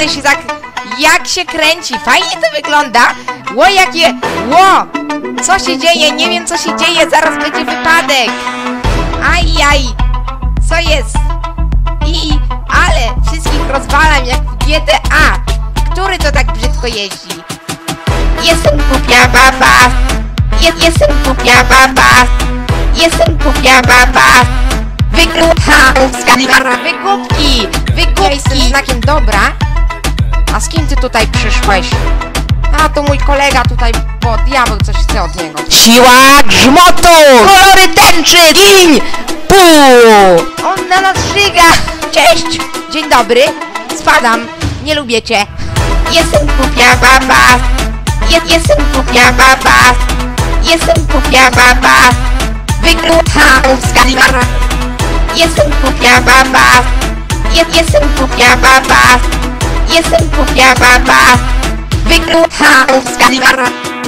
ale się tak... Jak się kręci, fajnie to wygląda. Ło, jakie... Ło! Co się dzieje? Nie wiem, co się dzieje, zaraz będzie wypadek. Ajaj! Co jest? I... Ale wszystkich rozwalam jak w GTA. Który to tak brzydko jeździ? Jestem głupia baba. Je, jestem głupia baba. Jestem głupia baba. Wygłupa. Wygłupki! Wygłupki! Ja jestem znakiem dobra. A z kim ty tutaj przyszłeś? A to mój kolega tutaj, bo diabeł coś chce od niego. Siła grzmotu! Kolory tęczy! Gin! Pół! On na nas żyga! Cześć! Dzień dobry. Spadam. Nie lubię cię. Jestem głupia baba. Je, jestem głupia baba. Jestem głupia baba. Wygłupa Skaliwara. Jestem głupia baba. Je, jestem głupia baba. Jestem głupia baba. Wygłupa Skaliwara.